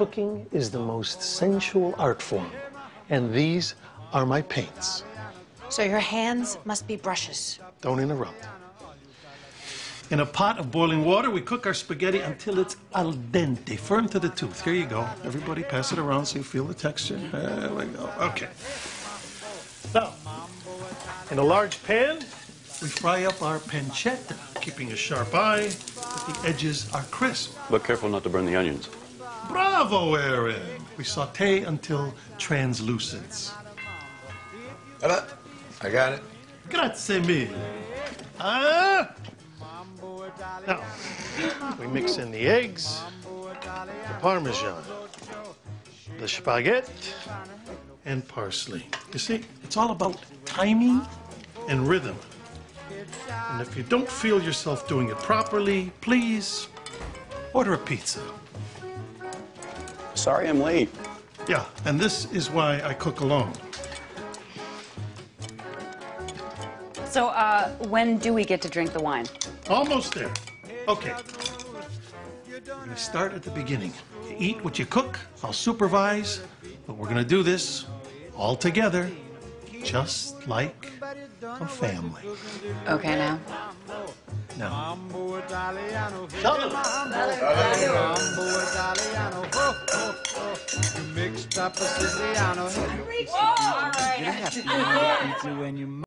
Cooking is the most sensual art form, and these are my paints. So your hands must be brushes. Don't interrupt. In a pot of boiling water, we cook our spaghetti until it's al dente, firm to the tooth. Here you go. Everybody pass it around so you feel the texture. There we go. Okay. Now, in a large pan, we fry up our pancetta, keeping a sharp eye, that the edges are crisp. But careful not to burn the onions. Bravo, Aaron! We saute until translucence. Hold I got it. Grazie mille. Ah! Now, we mix in the eggs, the parmesan, the spaghetti, and parsley. You see, it's all about timing and rhythm. And if you don't feel yourself doing it properly, please order a pizza. Sorry I'm late. Yeah, and this is why I cook alone. So, uh, when do we get to drink the wine? Almost there. Okay. We're going to start at the beginning. You eat what you cook. I'll supervise, but we're going to do this all together, just like a family. Okay, now. Now, Mambo You mixed up a Siciliano. All right. You have to eat pizza when you